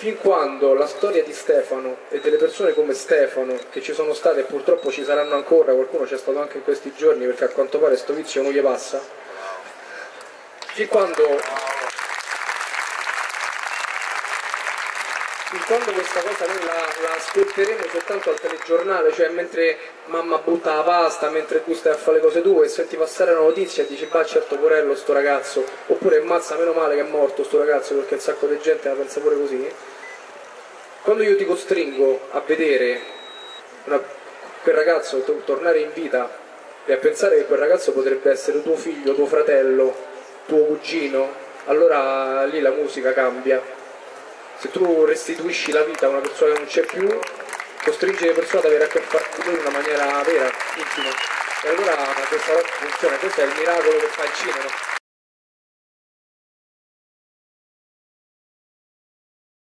fin quando la storia di Stefano e delle persone come Stefano, che ci sono state e purtroppo ci saranno ancora, qualcuno c'è stato anche in questi giorni perché a quanto pare sto vizio non gli passa, fin quando fin quando questa cosa noi la, la, ascolteremo soltanto al telegiornale, cioè mentre mamma butta la pasta, mentre tu stai a fare le cose tue e senti passare una notizia e dici bah certo porello sto ragazzo, oppure mazza meno male che è morto sto ragazzo perché un sacco di gente la pensa pure così, quando io ti costringo a vedere una, quel ragazzo to- tornare in vita e a pensare che quel ragazzo potrebbe essere tuo figlio, tuo fratello, tuo cugino, allora lì la musica cambia se tu restituisci la vita a una persona che non c'è più, costringi le persone ad avere a che fare con lui in una maniera vera, intima. E allora questa funziona, questo è il miracolo che fa il cinema.